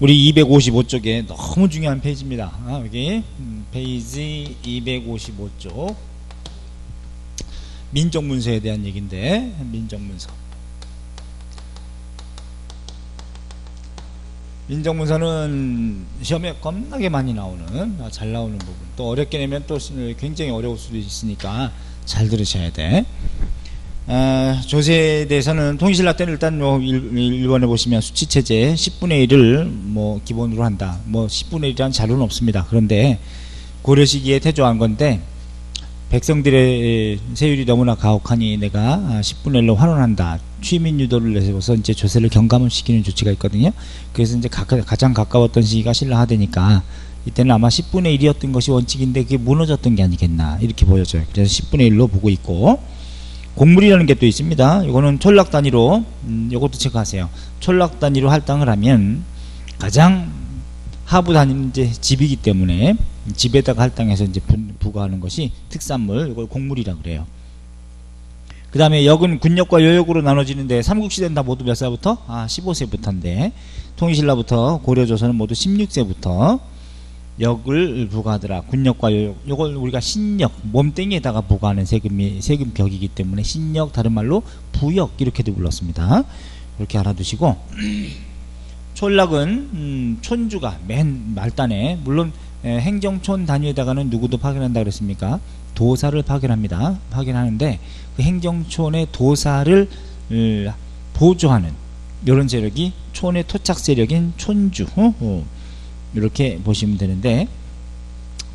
우리 255쪽에 너무 중요한 페이지입니다. 아, 여기 음, 페이지 255쪽. 민정문서에 대한 얘기인데 민정문서. 민정문서는 시험에 겁나게 많이 나오는 아, 잘 나오는 부분. 또 어렵게 내면 또 굉장히 어려울 수도 있으니까 잘 들으셔야 돼 아, 조세에 대해서는 통일신라 때는 일단 뭐 1번에 보시면 수치체제 10분의 1을 뭐 기본으로 한다 뭐 10분의 1이라는 자료는 없습니다 그런데 고려 시기에 태조한 건데 백성들의 세율이 너무나 가혹하니 내가 10분의 1로 환원한다. 취민 유도를 내세워서 이제 조세를 경감시키는 조치가 있거든요. 그래서 이제 가장 가까웠던 시기가 신라하되니까 이때는 아마 10분의 1이었던 것이 원칙인데 그게 무너졌던 게 아니겠나 이렇게 보여져요. 그래서 10분의 1로 보고 있고 곡물이라는 게 또 있습니다. 이거는 촌락 단위로 음, 이것도 체크하세요. 촌락 단위로 할당을 하면 가장 하부 단위는 이제 집이기 때문에 집에다가 할당해서 이제 부과하는 것이 특산물 이걸 곡물이라 그래요. 그 다음에 역은 군역과 여역으로 나눠지는데 삼국시대는 다 모두 몇 살부터? 아 15세부터인데 통일신라부터 고려조선은 모두 16세부터 역을 부과하더라. 군역과 여역. 이걸 우리가 신역, 몸땡이에다가 부과하는 세금이, 세금 격이기 때문에 신역, 다른 말로 부역, 이렇게도 불렀습니다. 이렇게 알아두시고, 촌락은 음, 촌주가 맨 말단에 물론 에, 행정촌 단위에다가는 누구도 파견한다 그랬습니까? 도사를 파견합니다. 파견하는데 그 행정촌의 도사를 으, 보조하는 이런 세력이 촌의 토착 세력인 촌주 어? 어. 이렇게 보시면 되는데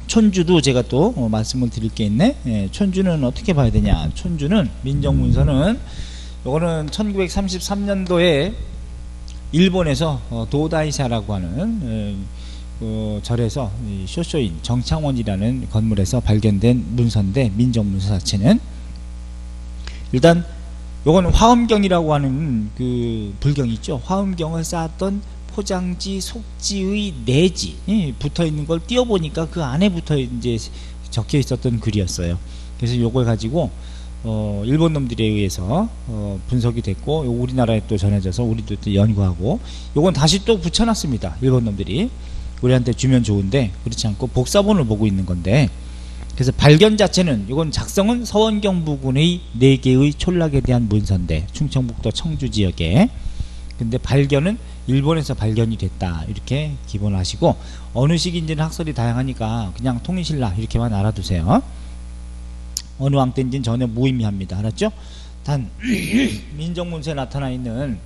촌주도 제가 또 어, 말씀을 드릴 게 있네. 예, 촌주는 어떻게 봐야 되냐? 촌주는 민정문서는 요거는 1933년도에 일본에서 어, 도다이샤라고 하는 어, 절에서 쇼쇼인 정창원이라는 건물에서 발견된 문서인데 민정문서 자체는 일단 요거는 화엄경이라고 하는 그 불경이 있죠. 화엄경을 쌓았던 포장지 속지의 내지 예, 붙어 있는 걸 띄워보니까 그 안에 붙어 이제 적혀 있었던 글이었어요. 그래서 요걸 가지고 어, 일본 놈들에 의해서 어, 분석이 됐고 우리나라에 또 전해져서 우리도 또 연구하고 요건 다시 또 붙여놨습니다. 일본 놈들이 우리한테 주면 좋은데 그렇지 않고 복사본을 보고 있는 건데 그래서 발견 자체는 이건 작성은 서원경 부군의 4개의 촌락에 대한 문서인데 충청북도 청주 지역에 근데 발견은 일본에서 발견이 됐다 이렇게 기본하시고 어느 시기인지는 학설이 다양하니까 그냥 통일신라 이렇게만 알아두세요 어느 왕 때인지는 전혀 무의미합니다. 알았죠? 단 민정문서에 나타나 있는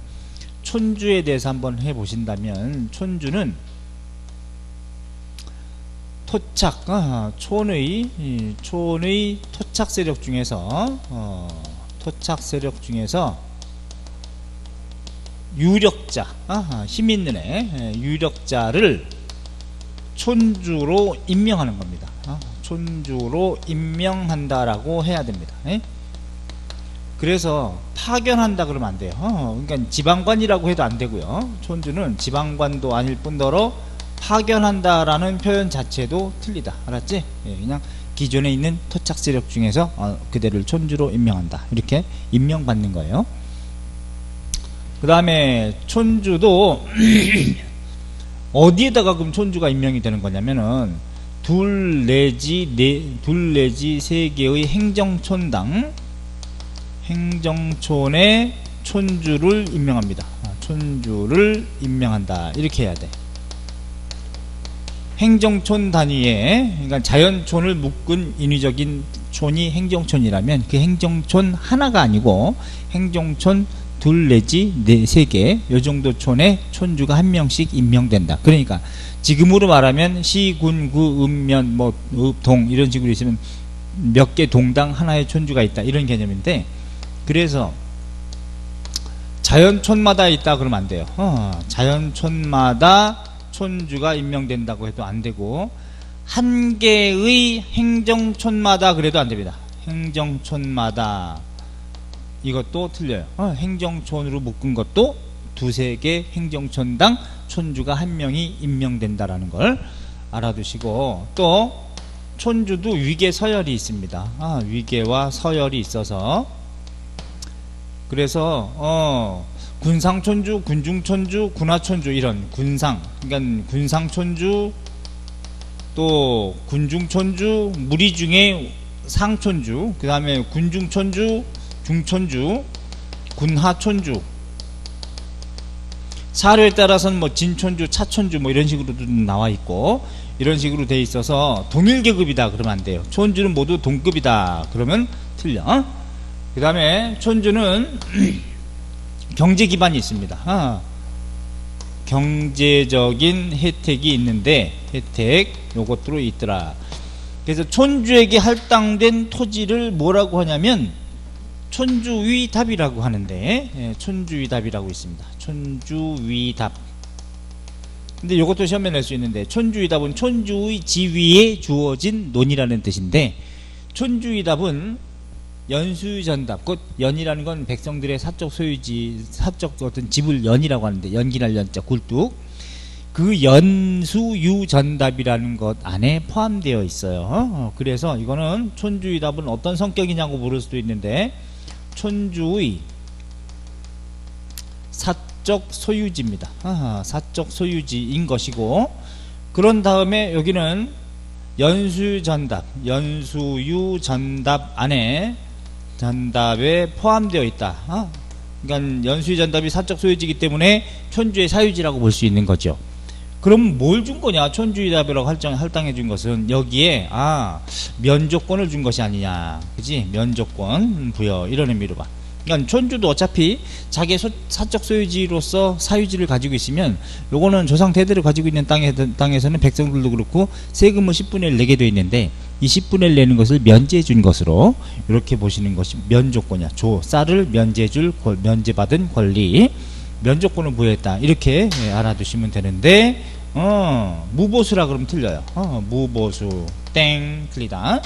촌주에 대해서 한번 해보신다면 촌주는 토착 아, 촌의 촌의 토착 세력 중에서 어, 토착 세력 중에서 유력자 아, 힘 있는 애 유력자를 촌주로 임명하는 겁니다. 아, 촌주로 임명한다라고 해야 됩니다. 에? 예? 그래서 파견한다 그러면 안 돼요. 어, 그러니까 지방관이라고 해도 안 되고요. 촌주는 지방관도 아닐 뿐더러 파견한다라는 표현 자체도 틀리다. 알았지? 예, 그냥 기존에 있는 토착 세력 중에서 어, 그대를 촌주로 임명한다. 이렇게 임명받는 거예요. 그 다음에 촌주도 어디에다가 그럼 촌주가 임명이 되는 거냐면은 둘 내지 네, 둘 내지 세 개의 행정촌당 행정촌의 촌주를 임명합니다. 아, 촌주를 임명한다. 이렇게 해야 돼. 행정촌 단위에 그러니까 자연촌을 묶은 인위적인 촌이 행정촌이라면 그 행정촌 하나가 아니고 행정촌 둘 내지 네 세 개 요 정도 촌에 촌주가 한 명씩 임명된다. 그러니까 지금으로 말하면 시, 군, 구, 읍면, 뭐, 동 이런 식으로 있으면 몇 개 동당 하나의 촌주가 있다 이런 개념인데 그래서 자연촌마다 있다 그러면 안 돼요. 어, 자연촌마다 촌주가 임명된다고 해도 안 되고 한 개의 행정촌마다 그래도 안 됩니다. 행정촌마다 이것도 틀려요. 어, 행정촌으로 묶은 것도 두세 개 행정촌당 촌주가 한 명이 임명된다라는 걸 알아두시고 또 촌주도 위계 서열이 있습니다. 아, 위계와 서열이 있어서 그래서 어, 군상촌주, 군중촌주, 군하촌주 이런 군상 그러니까 군상촌주 또 군중촌주 무리 중에 상촌주 그 다음에 군중촌주 중촌주 군하촌주. 사료에 따라서는 뭐 진촌주 차촌주 뭐 이런 식으로도 나와 있고 이런 식으로 돼 있어서 동일 계급이다 그러면 안 돼요. 촌주는 모두 동급이다 그러면 틀려. 그 다음에 촌주는 경제 기반이 있습니다. 아, 경제적인 혜택이 있는데 혜택 요것들로 있더라. 그래서 촌주에게 할당된 토지를 뭐라고 하냐면 촌주위답이라고 하는데 예, 촌주위답이라고 있습니다. 촌주위답. 근데 이것도 시험에 낼 수 있는데 촌주위답은 촌주의 지위에 주어진 논이라는 뜻인데 촌주위답은 연수전답 곧 연이라는 건 백성들의 사적 소유지 사적 어떤 집을 연이라고 하는데 연기날 연자 굴뚝. 그 연수유전답이라는 것 안에 포함되어 있어요. 어, 그래서 이거는 촌주의답은 어떤 성격이냐고 물을 수도 있는데 촌주의 사적 소유지입니다 아, 사적 소유지인 것이고 그런 다음에 여기는 연수전답 연수유전답 안에 전답에 포함되어 있다. 어? 그러니까 연수의 전답이 사적 소유지이기 때문에 촌주의 사유지라고 볼 수 있는 거죠. 그럼 뭘 준 거냐? 촌주의 답이라고 할정, 할당해 준 것은 여기에 아 면조권을 준 것이 아니냐, 그지? 면조권 부여 이런 의미로 봐. 그러니까 촌주도 어차피 자기 소, 사적 소유지로서 사유지를 가지고 있으면 요거는 조상 대대로 가지고 있는 땅에, 땅에서는 백성들도 그렇고 세금을 10분의 1 내게 돼 있는데 이 10분의 1 내는 것을 면제해 준 것으로 이렇게 보시는 것이 면조권이야. 조, 쌀을 면제해 줄 면제받은 권리 면조권을 부여했다. 이렇게 예, 알아두시면 되는데 어, 무보수라 그러면 틀려요. 어, 무보수 땡 틀리다.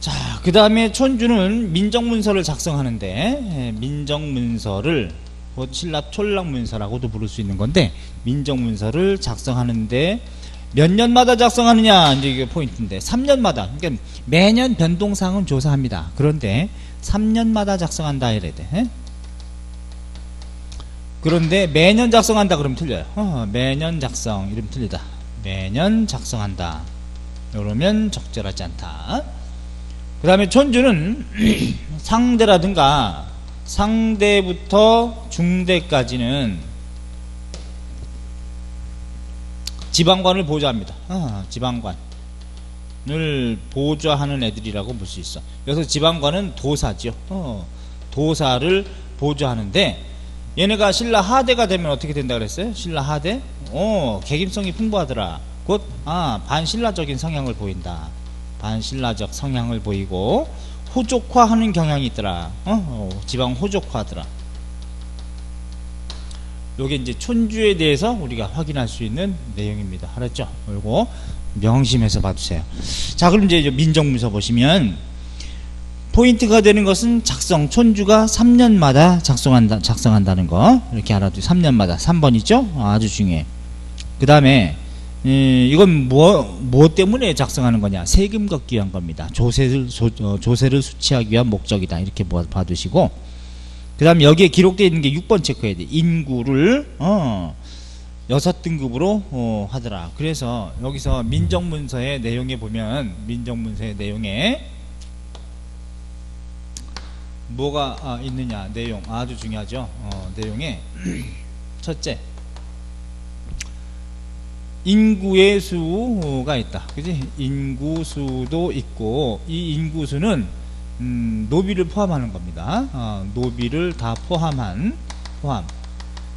자, 그 다음에 촌주는 민정문서를 작성하는데 예, 민정문서를 신랍 촌락문서라고도 부를 수 있는 건데 민정문서를 작성하는데 몇 년마다 작성하느냐 이제 이게 포인트인데 3년마다 그러니까 매년 변동사항은 조사합니다. 그런데 3년마다 작성한다 이래야 돼. 에? 그런데 매년 작성한다 그러면 틀려요. 어, 매년 작성 이러면 틀리다. 매년 작성한다. 이러면 적절하지 않다. 그 다음에 천주는 상대라든가 상대부터 중대까지는 지방관을 보좌합니다. 아, 지방관을 보좌하는 애들이라고 볼 수 있어. 그래서 지방관은 도사죠. 어, 도사를 보좌하는데 얘네가 신라 하대가 되면 어떻게 된다 그랬어요? 신라 하대? 어, 개김성이 풍부하더라. 곧, 아, 반신라적인 성향을 보인다. 반신라적 성향을 보이고 호족화하는 경향이 있더라. 어? 어, 지방 호족화하더라. 요게 이제 촌주에 대해서 우리가 확인할 수 있는 내용입니다. 알았죠? 그리고 명심해서 봐주세요. 자, 그럼 이제 민정문서 보시면 포인트가 되는 것은 작성 촌주가 3년마다 작성한다 작성한다는 거 이렇게 알아두세요. 3년마다 3번 있죠? 아주 중요해. 그 다음에 음, 이건 뭐, 뭐 때문에 작성하는 거냐? 세금 걷기 위한 겁니다. 조세를, 조, 어, 조세를 수취하기 위한 목적이다. 이렇게 봐두시고. 그 다음 여기에 기록되어 있는 게 6번 체크해야 돼. 인구를, 어, 여섯 등급으로 어, 하더라. 그래서 여기서 민정문서의 내용에 보면, 민정문서의 내용에 뭐가 아, 있느냐. 내용. 아주 중요하죠. 어, 내용에. 첫째. 인구의 수가 있다. 그지? 인구수도 있고, 이 인구수는, 음, 노비를 포함하는 겁니다. 어, 노비를 다 포함한, 포함.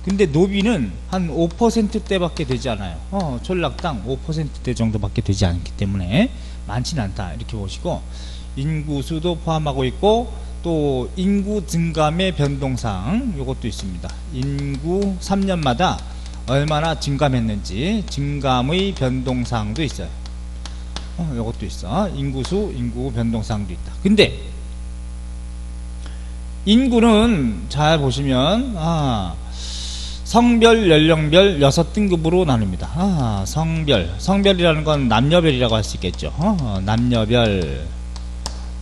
근데 노비는 한 5%대 밖에 되지 않아요. 어, 전락당 5%대 정도밖에 되지 않기 때문에 많지는 않다. 이렇게 보시고, 인구수도 포함하고 있고, 또 인구 증감의 변동상, 이것도 있습니다. 인구 3년마다 얼마나 증감했는지 증감의 변동사항도 있어요. 어, 이것도 있어. 인구수, 인구 변동사항도 있다. 근데 인구는 잘 보시면 아, 성별, 연령별 여섯 등급으로 나눕니다. 아, 성별, 성별이라는 건 남녀별이라고 할 수 있겠죠. 어, 남녀별,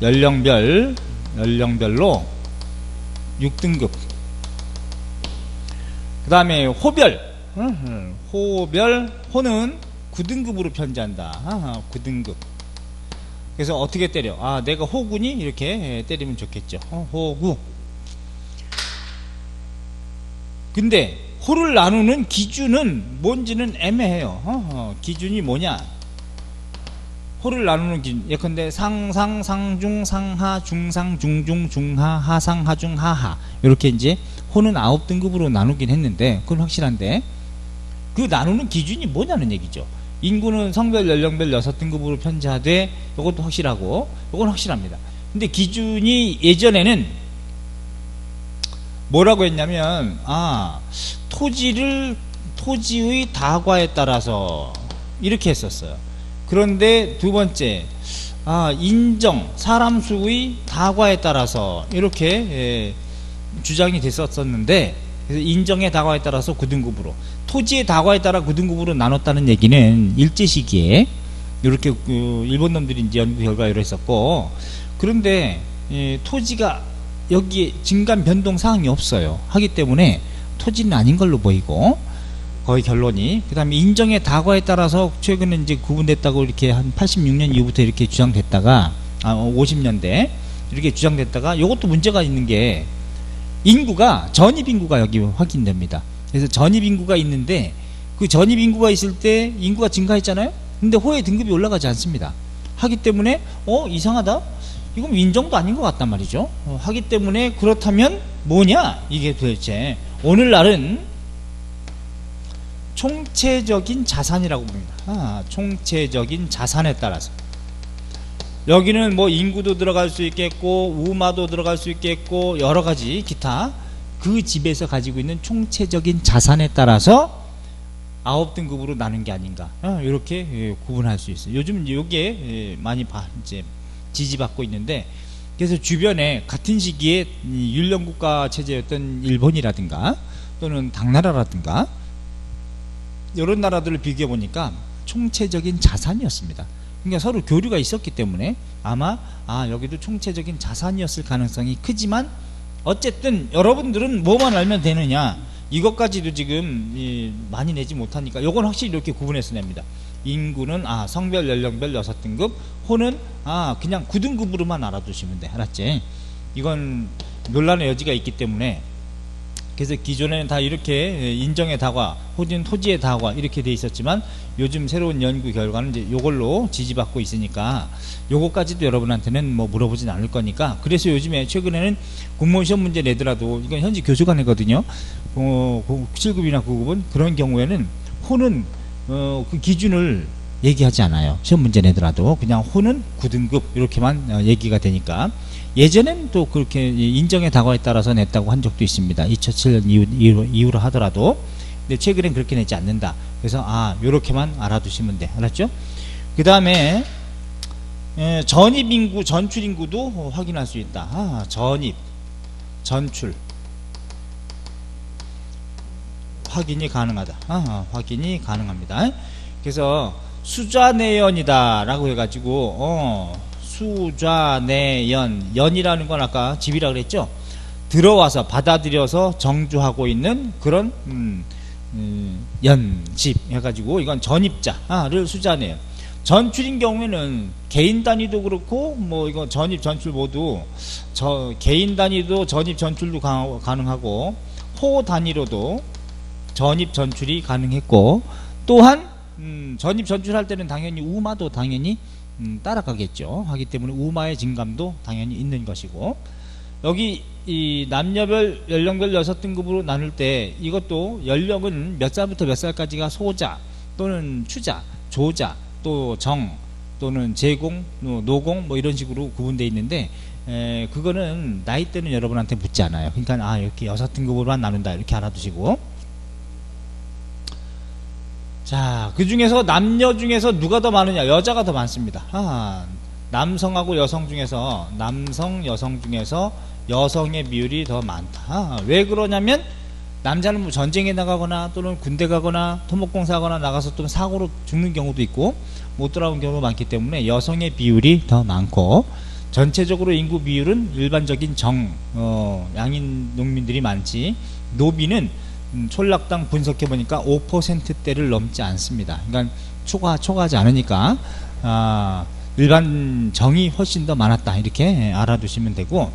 연령별, 연령별로 6등급 그 다음에 호별. 음, 호별, 호는 9등급으로 편지한다. 아, 9등급. 그래서 어떻게 때려? 아, 내가 호군이 이렇게 때리면 좋겠죠. 어, 호구. 근데 호를 나누는 기준은 뭔지는 애매해요. 어, 어, 기준이 뭐냐? 호를 나누는 기준. 예컨대 상상, 상중, 상하, 중상, 중중, 중하, 하상, 하중, 하하. 이렇게 이제 호는 아홉 등급으로 나누긴 했는데 그건 확실한데 그 나누는 기준이 뭐냐는 얘기죠. 인구는 성별, 연령별 여섯 등급으로 편제하되 이것도 확실하고 이건 확실합니다. 근데 기준이 예전에는 뭐라고 했냐면 아 토지를 토지의 다과에 따라서 이렇게 했었어요. 그런데 두 번째 아 인정 사람 수의 다과에 따라서 이렇게 예, 주장이 됐었었는데 그래서 인정의 다과에 따라서 9등급으로 토지의 다과에 따라 9등급으로 나눴다는 얘기는 일제 시기에 이렇게 그 일본 놈들이 이제 연구 결과로 했었고 그런데 예, 토지가 여기에 증감 변동 사항이 없어요. 하기 때문에 토지는 아닌 걸로 보이고 거의 결론이 그 다음에 인정의 다과에 따라서 최근에 이제 구분됐다고 이렇게 한 86년 이후부터 이렇게 주장됐다가 아 50년대 이렇게 주장됐다가 이것도 문제가 있는 게 인구가 전입 인구가 여기 확인됩니다. 그래서 전입 인구가 있는데 그 전입 인구가 있을 때 인구가 증가했잖아요. 근데 호의 등급이 올라가지 않습니다. 하기 때문에 어 이상하다. 이건 인정도 아닌 것 같단 말이죠. 어, 하기 때문에 그렇다면 뭐냐 이게 도대체 오늘날은 총체적인 자산이라고 봅니다. 아, 총체적인 자산에 따라서 여기는 뭐 인구도 들어갈 수 있겠고 우마도 들어갈 수 있겠고 여러 가지 기타 그 집에서 가지고 있는 총체적인 자산에 따라서 아홉 등급으로 나눈 게 아닌가 아, 이렇게 예, 구분할 수 있어요. 요즘 이게 예, 많이 봐, 이제 지지받고 있는데 그래서 주변에 같은 시기에 율령국가 체제였던 일본이라든가 또는 당나라라든가 이런 나라들을 비교해 보니까 총체적인 자산이었습니다. 그러니까 서로 교류가 있었기 때문에 아마 아 여기도 총체적인 자산이었을 가능성이 크지만 어쨌든 여러분들은 뭐만 알면 되느냐 이것까지도 지금 많이 내지 못하니까 요건 확실히 이렇게 구분해서 냅니다. 인구는 아 성별 연령별 여섯 등급 호는 아 그냥 9등급으로만 알아두시면 돼 알았지 이건 논란의 여지가 있기 때문에 그래서 기존에는 다 이렇게 인정의 다과, 호진 토지의 다과 이렇게 돼 있었지만 요즘 새로운 연구 결과는 이제 요걸로 지지받고 있으니까 요거까지도 여러분한테는 뭐 물어보진 않을 거니까 그래서 요즘에 최근에는 공무원 시험 문제 내더라도 이건 현재 교수관이거든요. 어, 7급이나 9급은 그런 경우에는 호는 어, 그 기준을 얘기하지 않아요. 시험 문제 내더라도 그냥 호는 9등급 이렇게만 어, 얘기가 되니까 예전엔 또 그렇게 인정의 다과에 따라서 냈다고 한 적도 있습니다. 2007년 이후, 이후, 이후로 하더라도 근데 최근엔 그렇게 내지 않는다. 그래서 아 요렇게만 알아두시면 돼. 알았죠? 그 다음에 전입 인구, 전출 인구도 확인할 수 있다. 아, 전입, 전출 확인이 가능하다. 아, 확인이 가능합니다. 그래서 수좌내연이다 라고 해가지고 어, 수좌내연 연이라는 건 아까 집이라 그랬죠 들어와서 받아들여서 정주하고 있는 그런 음, 음, 연집 해가지고 이건 전입자를 수자네요. 전출인 경우에는 개인 단위도 그렇고 뭐 이거 전입 전출 모두 저 개인 단위도 전입 전출도 가능하고 호 단위로도 전입 전출이 가능했고 또한 음, 전입 전출할 때는 당연히 우마도 당연히 음, 따라가겠죠. 하기 때문에 우마의 진감도 당연히 있는 것이고 여기 이 남녀별 연령별 여섯 등급으로 나눌 때 이것도 연령은 몇 살부터 몇 살까지가 소자 또는 추자, 조자, 또 정 또는 제공, 노공 뭐 이런 식으로 구분되어 있는데 에, 그거는 나이 때는 여러분한테 묻지 않아요. 그러니까 아 이렇게 여섯 등급으로만 나눈다 이렇게 알아두시고 자, 그 중에서 남녀 중에서 누가 더 많으냐? 여자가 더 많습니다. 아, 남성하고 여성 중에서 남성, 여성 중에서 여성의 비율이 더 많다. 아, 왜 그러냐면 남자는 뭐 전쟁에 나가거나 또는 군대 가거나 토목공사 하거나 나가서 또 사고로 죽는 경우도 있고 못 돌아온 경우도 많기 때문에 여성의 비율이 더 많고 전체적으로 인구 비율은 일반적인 정, 어, 양인 농민들이 많지 노비는 음, 촌락당 분석해 보니까 5%대를 넘지 않습니다. 그러니까 초과 초과하지 않으니까 아, 일반 정이 훨씬 더 많았다 이렇게 알아두시면 되고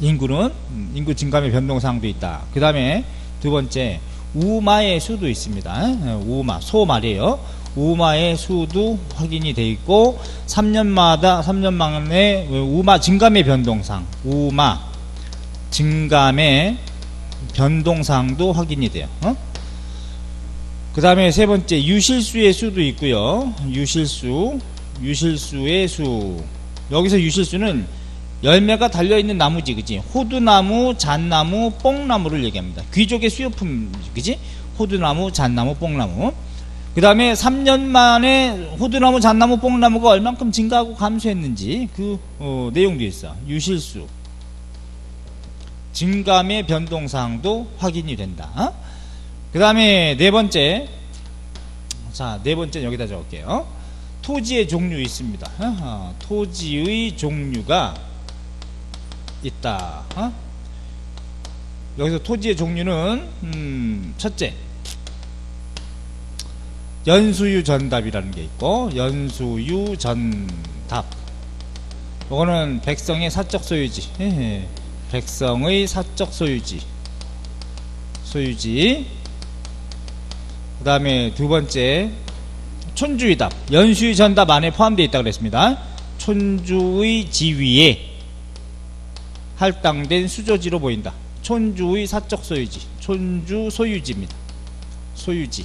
인구는 음, 인구 증감의 변동사항도 있다. 그 다음에 두 번째 우마의 수도 있습니다. 우마 소 말이에요. 우마의 수도 확인이 돼 있고 3년마다 3년 만에 우마 증감의 변동상 우마 증감의 변동사항도 확인이 돼요. 어? 그 다음에 세 번째 유실수의 수도 있고요. 유실수 유실수의 수. 여기서 유실수는 열매가 달려있는 나무지 그지? 호두나무 잣나무 뽕나무를 얘기합니다. 귀족의 수요품 그지? 호두나무 잣나무 뽕나무. 그 다음에 3년 만에 호두나무 잣나무 뽕나무가 얼만큼 증가하고 감소했는지 그 어, 내용도 있어. 유실수 증감의 변동사항도 확인이 된다 어? 그 다음에 네 번째 자 네 번째 여기다 적을게요 토지의 종류 있습니다 어? 토지의 종류가 있다. 어? 여기서 토지의 종류는 음, 첫째 연수유 전답이라는 게 있고 연수유 전답 이거는 백성의 사적 소유지 예, 백성의 사적 소유지 소유지 그 다음에 두 번째 촌주의 답 연수유 전답 안에 포함되어 있다 그랬습니다 촌주의 지위에 할당된 수조지로 보인다. 촌주의 사적 소유지, 촌주 소유지입니다. 소유지.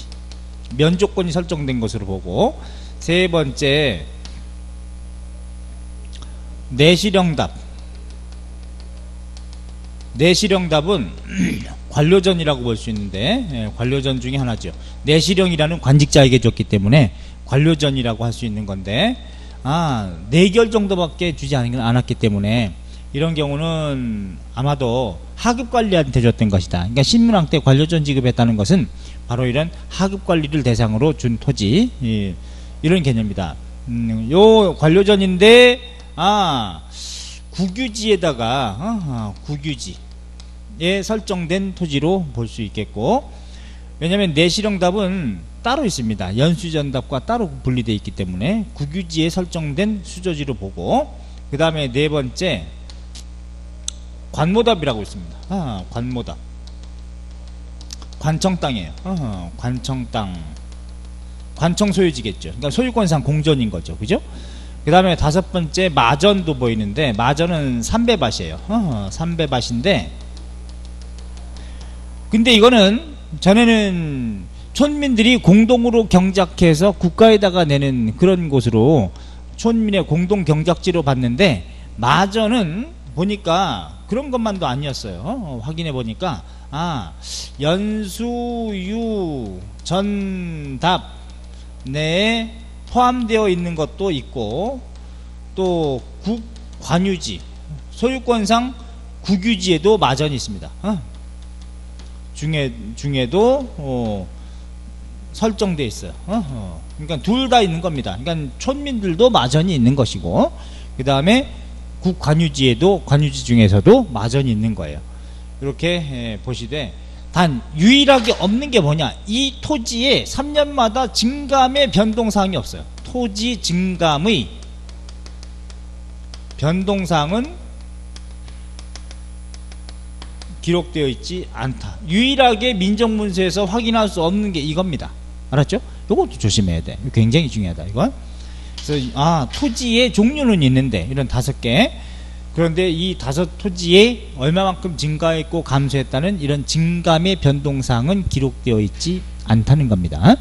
면조건이 설정된 것으로 보고 세 번째 내시령답 내시령답은 관료전이라고 볼 수 있는데 예, 관료전 중에 하나죠. 내시령이라는 관직자에게 줬기 때문에 관료전이라고 할 수 있는 건데 아, 네 결 정도밖에 주지 않았기 때문에 이런 경우는 아마도 하급 관리한테 줬던 것이다. 그러니까 신문왕 때 관료전 지급했다는 것은 바로 이런 하급 관리를 대상으로 준 토지 예, 이런 개념이다. 음, 요 관료전인데 아 국유지에다가 어, 어, 국유지에 설정된 토지로 볼 수 있겠고 왜냐하면 내실형답은 따로 있습니다. 연수전답과 따로 분리되어 있기 때문에 국유지에 설정된 수조지로 보고 그 다음에 네 번째 관모답이라고 있습니다. 아, 관모답. 관청 땅이에요. 어, 관청 땅. 관청 소유지겠죠. 그러니까 소유권상 공전인 거죠. 그죠? 그 다음에 다섯 번째 마전도 보이는데 마전은 삼배밭이에요. 어, 삼배밭인데 근데 이거는 전에는 촌민들이 공동으로 경작해서 국가에다가 내는 그런 곳으로 촌민의 공동 경작지로 봤는데 마전은 보니까 그런 것만도 아니었어요. 어, 확인해 보니까 아 연수유 전답 내에 포함되어 있는 것도 있고 또 국관유지 소유권상 국유지에도 마전이 있습니다. 어? 중에 중에도 어, 설정돼 있어요. 어? 어. 그러니까 둘 다 있는 겁니다. 그러니까 촌민들도 마전이 있는 것이고 그 다음에 국관유지에도 관유지 중에서도 마전이 있는 거예요. 이렇게 예, 보시되 단 유일하게 없는 게 뭐냐 이 토지에 3년마다 증감의 변동사항이 없어요. 토지 증감의 변동사항은 기록되어 있지 않다. 유일하게 민정문서에서 확인할 수 없는 게 이겁니다. 알았죠? 이것도 조심해야 돼. 굉장히 중요하다. 이건. 그래서 아 토지의 종류는 있는데 이런 다섯 개 그런데 이 다섯 토지에 얼마만큼 증가했고 감소했다는 이런 증감의 변동사항은 기록되어 있지 않다는 겁니다.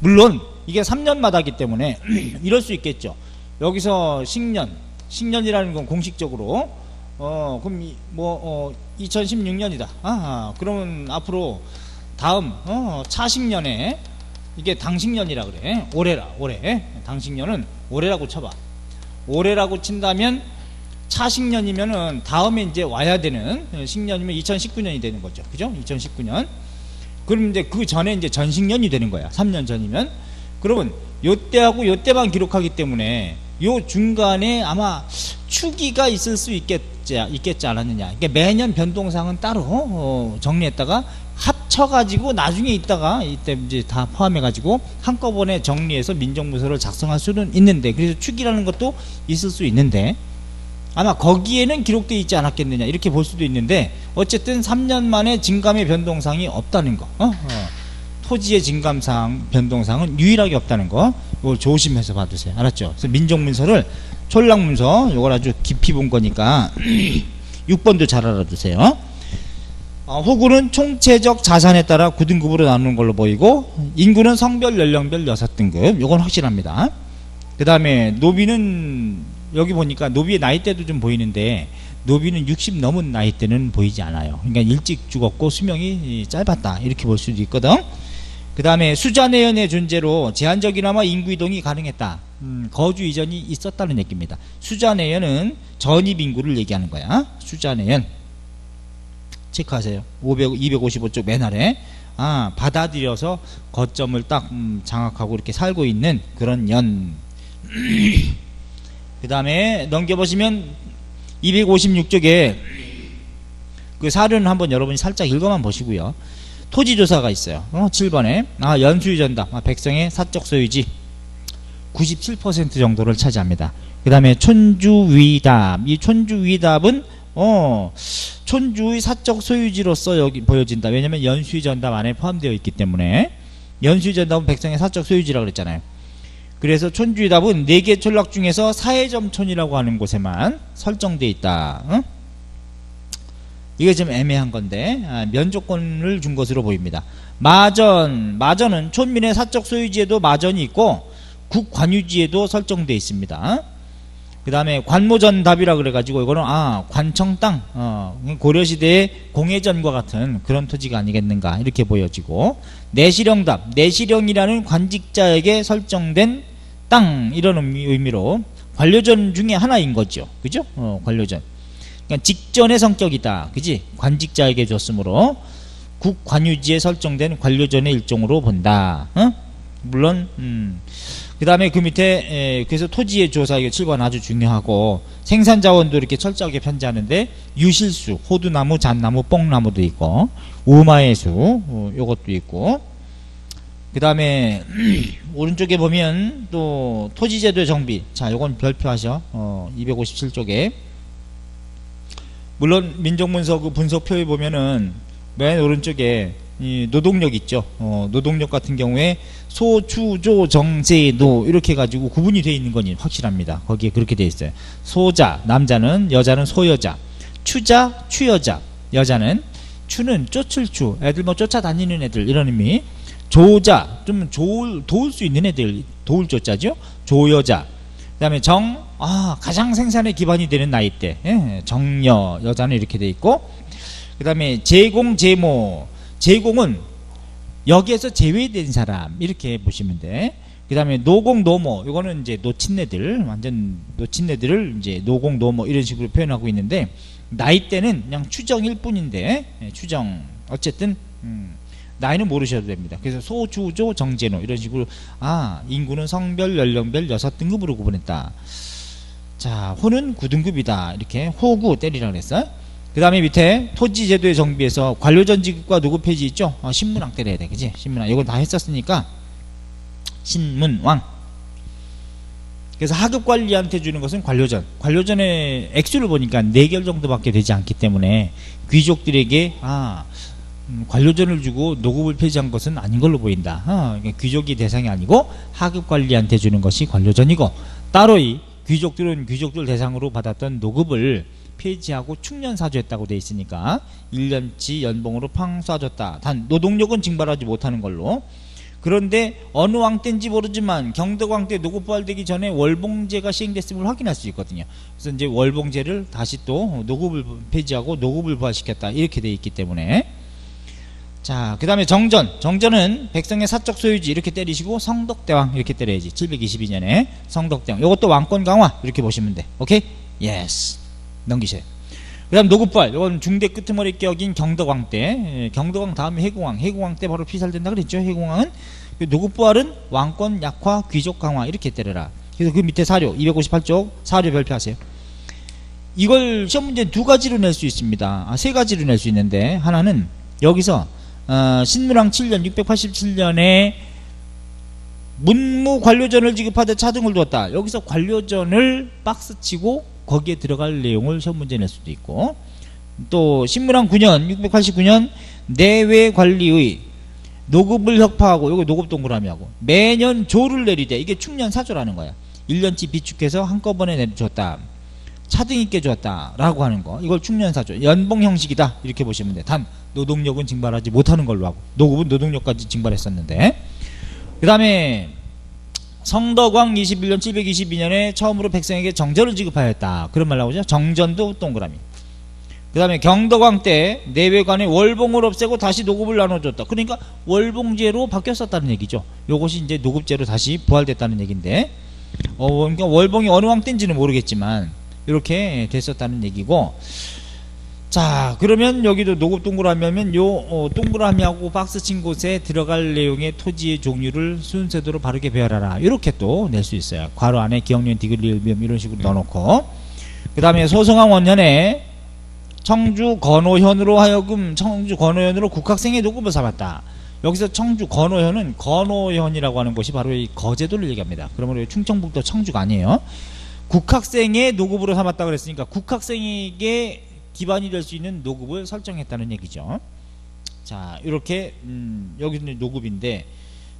물론 이게 3년마다기 때문에 이럴 수 있겠죠. 여기서 식년, 식년이라는 건 공식적으로 어 그럼 뭐 어, 2016년이다. 아, 그러면 앞으로 다음 어, 차식년에 이게 당식년이라 그래. 올해라, 올해. 당식년은 올해라고 쳐봐. 올해라고 친다면 차식년이면은 다음에 이제 와야 되는 식년이면 2019년이 되는 거죠. 그죠? 2019년. 그럼 이제 그 전에 이제 전식년이 되는 거야. 3년 전이면. 그러면 요때하고 요때만 기록하기 때문에 요 중간에 아마 추기가 있을 수 있겠, 있겠지, 있겠지 않았느냐. 그러니까 매년 변동상은 따로 어, 정리했다가 합쳐가지고 나중에 있다가 이때 이제 다 포함해가지고 한꺼번에 정리해서 민정문서를 작성할 수는 있는데 그래서 축이라는 것도 있을 수 있는데 아마 거기에는 기록되어 있지 않았겠느냐 이렇게 볼 수도 있는데 어쨌든 3년 만에 진감의 변동상이 없다는 거 어? 어. 토지의 진감상 변동상은 유일하게 없다는 거 이걸 조심해서 봐두세요 알았죠? 그래서 민정문서를 촐락문서 이걸 아주 깊이 본 거니까 6번도 잘 알아두세요 어, 호구는 총체적 자산에 따라 9등급으로 나누는 걸로 보이고 인구는 성별 연령별 6등급 이건 확실합니다 그 다음에 노비는 여기 보니까 노비의 나이대도 좀 보이는데 노비는 60 넘은 나이대는 보이지 않아요. 그러니까 일찍 죽었고 수명이 짧았다 이렇게 볼 수도 있거든. 그 다음에 수자내연의 존재로 제한적이나마 인구 이동이 가능했다. 음, 거주 이전이 있었다는 얘기입니다. 수자내연은 전입 인구를 얘기하는 거야. 수자내연 체크하세요. 500, 255쪽 맨 아래 아 받아들여서 거점을 딱 음, 장악하고 이렇게 살고 있는 그런 연 그 다음에 넘겨보시면 256쪽에 그 사료는 한번 여러분이 살짝 읽어만 보시고요. 토지조사가 있어요. 어, 7번에 아, 연수유 전담 아, 백성의 사적 소유지 97% 정도를 차지합니다. 그 다음에 촌주위답 이 촌주위답은 어 촌주의 사적 소유지로서 여기 보여진다. 왜냐면 연수유 전담 안에 포함되어 있기 때문에 연수유 전담은 백성의 사적 소유지라 그랬잖아요. 그래서 촌주의답은 4개 촌락 중에서 사회점촌이라고 하는 곳에만 설정되어 있다. 어? 이게 좀 애매한 건데 아, 면조권을 준 것으로 보입니다. 마전, 마전은 촌민의 사적 소유지에도 마전이 있고 국관유지에도 설정되어 있습니다. 그 다음에 관모전답이라 그래가지고 이거는 아 관청 땅 어, 고려시대의 공회전과 같은 그런 토지가 아니겠는가 이렇게 보여지고 내시령답 내시령이라는 관직자에게 설정된 땅 이런 의미로 관료전 중에 하나인 거죠. 그죠? 어, 관료전. 그러니까 직전의 성격이다. 그지? 관직자에게 줬으므로 국관유지에 설정된 관료전의 일종으로 본다. 어? 물론 음. 그 다음에 그 밑에 에, 그래서 토지의 조사 이거 7번 아주 중요하고 생산 자원도 이렇게 철저하게 편제하는데 유실수, 호두나무, 잣나무, 뽕나무도 있고 우마의 수 어, 요것도 있고 그 다음에 오른쪽에 보면 또 토지제도의 정비. 자 요건 별표하셔 어, 257쪽에. 물론 민족문서 그 분석표에 보면은 맨 오른쪽에 이 노동력 있죠. 어, 노동력 같은 경우에 소추조 정제노 이렇게 가지고 구분이 되어 있는 건 확실합니다. 거기에 그렇게 되어 있어요. 소자 남자는 여자는 소여자. 추자 추여자. 여자는 추는 쫓을 추. 애들 뭐 쫓아다니는 애들. 이런 의미 조자 좀 좋을 도울 수 있는 애들 도울 조자죠? 조여자. 그다음에 정 아, 가장 생산의 기반이 되는 나이대 예, 정녀 여자는 이렇게 돼 있고 그다음에 제공 제모. 제공은 여기에서 제외된 사람 이렇게 보시면 돼. 그다음에 노공 노모. 이거는 이제 노친네들 완전 노친네들을 이제 노공 노모 이런 식으로 표현하고 있는데 나이대는 그냥 추정일 뿐인데 예, 추정. 어쨌든 음, 나이는 모르셔도 됩니다. 그래서 소 추 조 정제노 이런 식으로 아 인구는 성별 연령별 여섯 등급으로 구분했다. 자 호는 9등급이다 이렇게 호구 때리라 그랬어. 그 다음에 밑에 토지제도의 정비에서 관료전직과 누구 페이지 있죠? 어, 신문왕 때려야 돼 그지? 신문왕 이걸 다 했었으니까 신문왕 그래서 하급 관리한테 주는 것은 관료전 관료전의 액수를 보니까 4개월 정도밖에 되지 않기 때문에 귀족들에게 아 음, 관료전을 주고 노급을 폐지한 것은 아닌 걸로 보인다. 어, 귀족이 대상이 아니고 하급 관리한테 주는 것이 관료전이고 따로 이 귀족들은 귀족들 대상으로 받았던 노급을 폐지하고 충년 사주했다고 돼 있으니까 1년치 연봉으로 팡 쏴줬다. 단 노동력은 징발하지 못하는 걸로. 그런데 어느 왕 때인지 모르지만 경덕왕 때 노급 부활되기 전에 월봉제가 시행됐음을 확인할 수 있거든요. 그래서 이제 월봉제를 다시 또 노급을 폐지하고 녹읍을 부활시켰다 이렇게 돼 있기 때문에 자, 그 다음에 정전. 정전은 백성의 사적 소유지 이렇게 때리시고 성덕대왕 이렇게 때려야지. 722년에 성덕대왕. 이것도 왕권 강화 이렇게 보시면 돼. 오케이? Yes. 넘기세요. 그 다음 녹읍 부활. 이건 중대 끄트머리 격인 경덕왕 때. 예, 경덕왕 다음에 혜공왕. 혜공왕 때 바로 피살된다 그랬죠. 혜공왕은. 그 녹읍 부활은 왕권 약화 귀족 강화 이렇게 때려라. 그래서 그 밑에 사료 258쪽 사료 별표하세요. 이걸 시험 문제 두 가지로 낼 수 있습니다. 아, 세 가지로 낼 수 있는데 하나는 여기서 어, 신무랑 7년 687년에 문무 관료전을 지급하되 차등을 두었다. 여기서 관료전을 박스 치고 거기에 들어갈 내용을 시험 문제 낼 수도 있고 또 신무랑 9년 689년 내외 관리의 노급을 혁파하고 요거 노급 동그라미하고 매년 조를 내리되 이게 충년 사조라는 거야. 1년치 비축해서 한꺼번에 내줬다. 차등 있게 줬다. 라고 하는 거. 이걸 충년사조. 연봉 형식이다. 이렇게 보시면 돼. 단 노동력은 증발하지 못하는 걸로 하고 노급은 노동력까지 증발했었는데 그 다음에 성덕왕 21년 722년에 처음으로 백성에게 정전을 지급하였다. 그런 말 나오죠. 정전도 동그라미. 그 다음에 경덕왕 때 내외관의 월봉을 없애고 다시 노급을 나눠줬다. 그러니까 월봉제로 바뀌었었다는 얘기죠. 요것이 이제 노급제로 다시 부활됐다는 얘기인데, 어, 그러니까 월봉이 어느 왕 때인지는 모르겠지만, 이렇게 됐었다는 얘기고, 자, 그러면 여기도 노급 동그라미 하면 요 어, 동그라미하고 박스 친 곳에 들어갈 내용의 토지의 종류를 순서대로 바르게 배열하라. 이렇게 또 낼 수 있어요. 괄호 안에 기억년 디귿리을비음 이런 식으로 넣어놓고, 그 다음에 소성왕 원년에 청주 건호현으로 하여금 청주 건호현으로 국학생의 노급을 삼았다. 여기서 청주 건호현은 건호현이라고 하는 곳이 바로 이 거제도를 얘기합니다. 그러면 충청북도 청주가 아니에요. 국학생의 노급으로 삼았다 그랬으니까 국학생에게 기반이 될 수 있는 노급을 설정했다는 얘기죠. 자, 이렇게 음, 여기는 노급인데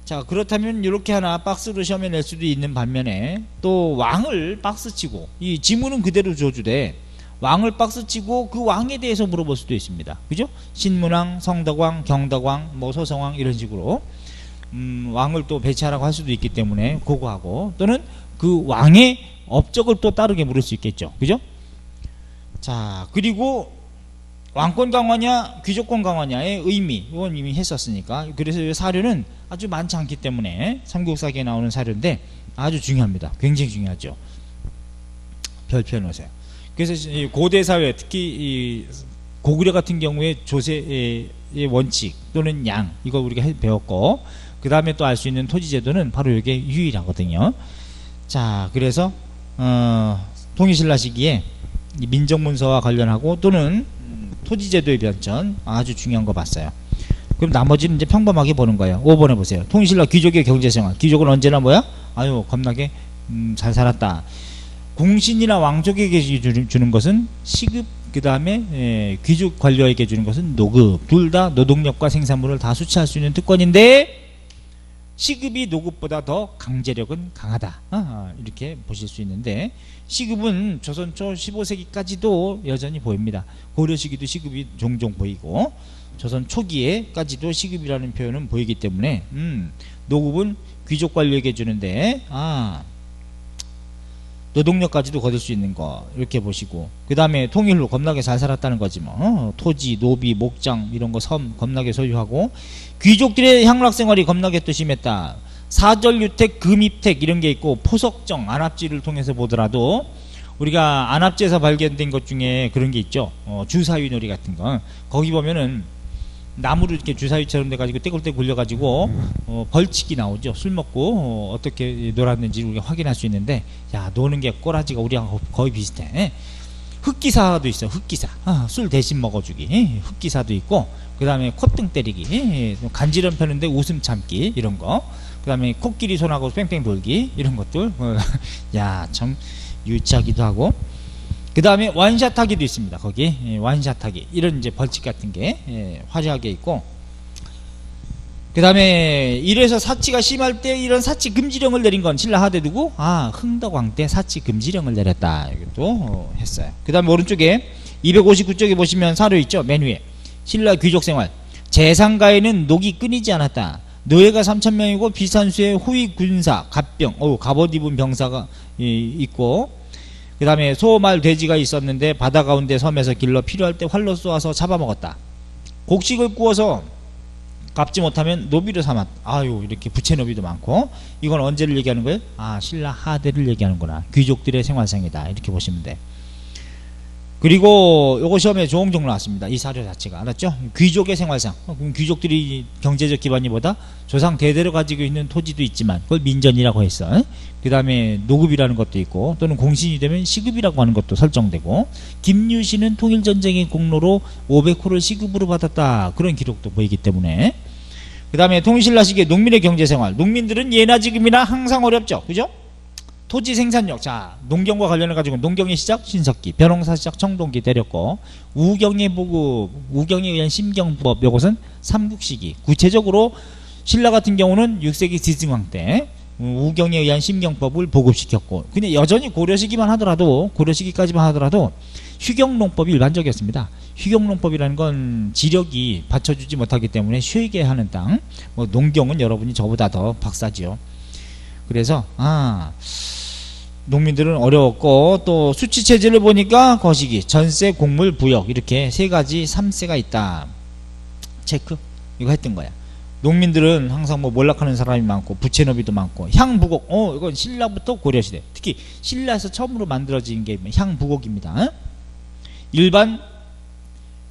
자 그렇다면 이렇게 하나 박스로 시험에 낼 수도 있는 반면에 또 왕을 박스치고 이 지문은 그대로 줘주되 왕을 박스치고 그 왕에 대해서 물어볼 수도 있습니다. 그죠? 신문왕, 성덕왕, 경덕왕, 뭐 소성왕 이런 식으로 음, 왕을 또 배치하라고 할 수도 있기 때문에 그거 하고 또는 그 왕의 업적을 또 따르게 물을 수 있겠죠. 그죠? 자 그리고 왕권 강화냐 귀족권 강화냐의 의미 이건 이미 했었으니까 그래서 이 사료는 아주 많지 않기 때문에 삼국사기에 나오는 사료인데 아주 중요합니다. 굉장히 중요하죠. 별표 놓으세요. 그래서 고대 사회 특히 고구려 같은 경우에 조세의 원칙 또는 양 이거 우리가 배웠고 그 다음에 또 알 수 있는 토지 제도는 바로 이게 유일하거든요. 자 그래서 어, 통일신라 시기에 민정문서와 관련하고 또는 토지 제도의 변천 아주 중요한 거 봤어요. 그럼 나머지는 이제 평범하게 보는 거예요. 5번에 보세요. 통일신라 귀족의 경제생활. 귀족은 언제나 뭐야? 아유 겁나게 음, 잘 살았다. 공신이나 왕족에게 주는 것은 시급 그 다음에 귀족 관료에게 주는 것은 노급 둘 다 노동력과 생산물을 다 수취할 수 있는 특권인데 시급이 노급보다 더 강제력은 강하다. 아, 이렇게 보실 수 있는데 시급은 조선 초 15세기까지도 여전히 보입니다. 고려 시기도 시급이 종종 보이고 조선 초기에까지도 시급이라는 표현은 보이기 때문에 음, 노급은 귀족 관료에게 주는데 아 노동력까지도 거둘 수 있는 거 이렇게 보시고. 그 다음에 통일로 겁나게 잘 살았다는 거지 뭐. 어, 토지, 노비, 목장 이런 거 섬 겁나게 소유하고. 귀족들의 향락 생활이 겁나게 또 심했다. 사절유택, 금입택 이런 게 있고 포석정, 안압지를 통해서 보더라도 우리가 안압지에서 발견된 것 중에 그런 게 있죠. 어, 주사위놀이 같은 거. 거기 보면은 나무를 이렇게 주사위처럼 돼가지고 떼굴떼굴 굴려가지고 어, 벌칙이 나오죠. 술 먹고 어, 떻게 놀았는지 우리가 확인할 수 있는데 야 노는 게 꼬라지가 우리랑 거의 비슷해. 흑기사도 있어. 흑기사. 아, 술 대신 먹어주기. 흑기사도 있고 그 다음에 콧등 때리기. 간지럼 펴는데 웃음 참기 이런 거. 그 다음에 코끼리 손하고 뺑뺑 돌기 이런 것들. 어, 야참 유치하기도 하고. 그 다음에 완샷 하기도 있습니다. 거기. 예, 완샷 하기. 이런 이제 벌칙 같은 게 예, 화려하게 있고. 그 다음에 이래서 사치가 심할 때 이런 사치 금지령을 내린 건 신라 하대 두고 아 흥덕왕 때 사치 금지령을 내렸다. 이것도 어, 했어요. 그 다음에 오른쪽에 259쪽에 보시면 사료 있죠? 맨 위에. 신라 귀족 생활. 재상가에는 녹이 끊이지 않았다. 노예가 3천명이고 비산수의 호위 군사 갑병. 어 갑옷 입은 병사가 예, 있고 그 다음에 소말 돼지가 있었는데 바다 가운데 섬에서 길러 필요할 때 활로 쏘아서 잡아먹었다. 곡식을 구워서 갚지 못하면 노비를 삼았. 아유 이렇게 부채 노비도 많고 이건 언제를 얘기하는 거예요? 아 신라 하대를 얘기하는구나. 귀족들의 생활상이다 이렇게 보시면 돼. 그리고 요거 시험에 좋은 종로 나왔습니다. 이 사료 자체가 알았죠? 귀족의 생활상. 어, 그럼 귀족들이 경제적 기반이 보다 조상 대대로 가지고 있는 토지도 있지만 그걸 민전이라고 했어. 그 다음에 노급이라는 것도 있고 또는 공신이 되면 시급이라고 하는 것도 설정되고 김유신은 통일전쟁의 공로로 500호를 시급으로 받았다. 그런 기록도 보이기 때문에 그 다음에 통신라시기의 농민의 경제생활. 농민들은 예나 지금이나 항상 어렵죠. 그죠? 토지 생산력. 자, 농경과 관련해 가지고 농경의 시작 신석기, 벼농사 시작 청동기 때렸고 우경의 보고 우경에 의한 심경법 요것은 삼국시기. 구체적으로 신라 같은 경우는 6세기 지승왕 때 우경에 의한 심경법을 보급시켰고 근데 여전히 고려시기만 하더라도 고려시기까지만 하더라도 휴경농법이 일반적이었습니다. 휴경농법이라는 건 지력이 받쳐주지 못하기 때문에 쉬게 하는 땅. 뭐 농경은 여러분이 저보다 더 박사지요. 그래서 아 농민들은 어려웠고 또 수치 체제를 보니까 거시기, 전세, 공물, 부역 이렇게 세 가지 3세가 있다. 체크 이거 했던 거야. 농민들은 항상 뭐 몰락하는 사람이 많고 부채너비도 많고 향부곡 어 이건 신라부터 고려시대 특히 신라에서 처음으로 만들어진 게 향부곡입니다. 일반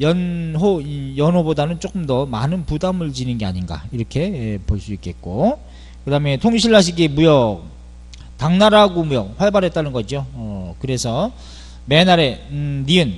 연호 연호보다는 조금 더 많은 부담을 지는 게 아닌가 이렇게 볼 수 있겠고 그 다음에 통신라 시기 무역 당나라하고 무역 활발했다는 거죠. 어, 그래서 맨 아래 음, 니은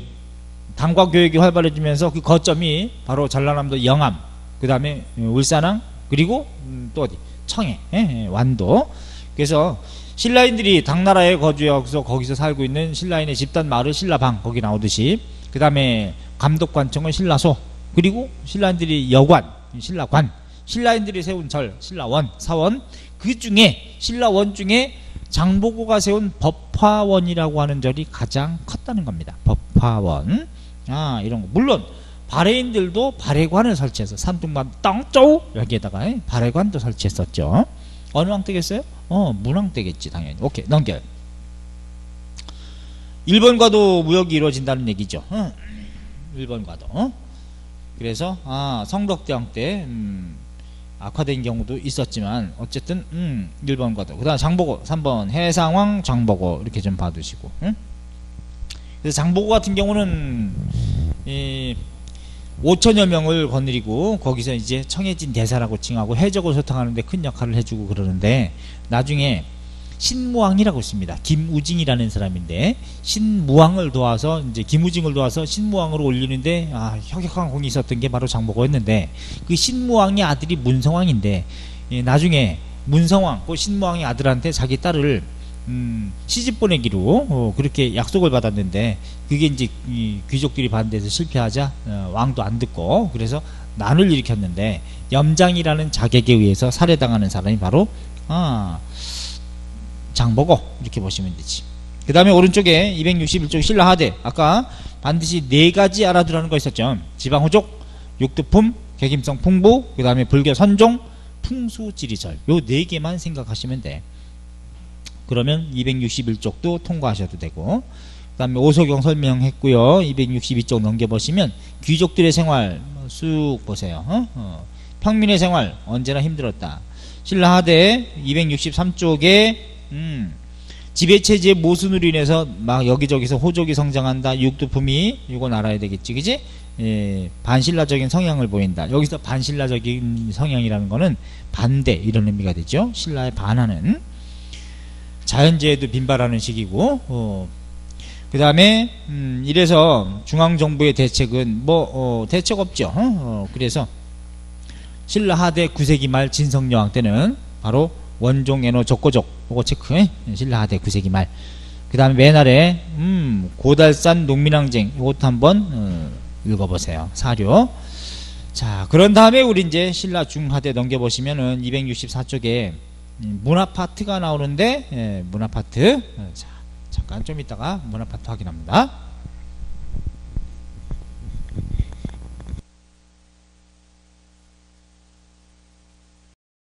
당과 교육이 활발해지면서 그 거점이 바로 전라남도 영암 그 다음에 울산항 그리고 음, 또 어디? 청해 예, 예, 완도. 그래서 신라인들이 당나라에 거주해서 거기서 살고 있는 신라인의 집단 마을 신라방 거기 나오듯이. 그 다음에 감독관청은 신라소 그리고 신라인들이 여관 신라관. 신라인들이 세운 절 신라원 사원 그 중에 신라원 중에 장보고가 세운 법화원이라고 하는 절이 가장 컸다는 겁니다. 법화원. 아, 이런 거. 물론, 바레인들도 바레관을 설치해서 산둥반 땅쪼 여기에다가 바레관도 설치했었죠. 어느 왕 때겠어요? 어, 문왕 때겠지, 당연히. 오케이, 넘겨. 일본과도 무역이 이루어진다는 얘기죠. 어? 일본과도. 어? 그래서, 아, 성덕대왕 때, 음, 악화된 경우도 있었지만 어쨌든 음, 1번 과도. 그 다음 장보고 3번. 해상왕 장보고. 이렇게 좀 봐두시고 응? 그래서 장보고 같은 경우는 이 5천여 명을 거느리고 거기서 이제 청해진 대사라고 칭하고 해적을 소탕하는데 큰 역할을 해주고 그러는데 나중에 신무왕이라고 있습니다. 김우징이라는 사람인데 신무왕을 도와서 이제 김우징을 도와서 신무왕으로 올리는데 아, 혁혁한 공이 있었던 게 바로 장보고였는데 그 신무왕의 아들이 문성왕인데 예, 나중에 문성왕 그 신무왕의 아들한테 자기 딸을 음, 시집 보내기로 어, 그렇게 약속을 받았는데 그게 이제 귀족들이 반대해서 실패하자 어, 왕도 안 듣고 그래서 난을 일으켰는데 염장이라는 자객에 의해서 살해당하는 사람이 바로 아 장보고 이렇게 보시면 되지. 그 다음에 오른쪽에 261쪽 신라하대 아까 반드시 네 가지 알아두라는 거 있었죠. 지방호족, 육두품, 객임성 풍부, 그 다음에 불교 선종, 풍수지리설 요 네 개만 생각하시면 돼. 그러면 261쪽도 통과하셔도 되고 그 다음에 오소경 설명했고요. 262쪽 넘겨보시면 귀족들의 생활 쑥 보세요. 어? 어. 평민의 생활 언제나 힘들었다. 신라하대 263쪽에 음. 지배체제의 모순으로 인해서 막 여기저기서 호족이 성장한다. 육두품이 이건 알아야 되겠지. 그지? 예, 반신라적인 성향을 보인다. 여기서 반신라적인 성향이라는 거는 반대 이런 의미가 되죠. 신라에 반하는 자연재해도 빈발하는 시기고 어, 그 다음에 음, 이래서 중앙정부의 대책은 뭐 어, 대책 없죠. 어? 어 그래서 신라 하대 9세기 말 진성여왕 때는 바로 원종, 애노, 적고적 요거 체크해 신라하대 9세기 말 그 다음에 맨 아래 음, 고달산 농민항쟁 요것도 한번 어, 읽어보세요. 사료. 자 그런 다음에 우리 이제 신라 중하대 넘겨보시면은 264쪽에 음, 문화파트가 나오는데 예, 문화파트. 어, 자 잠깐 좀 이따가 문화파트 확인합니다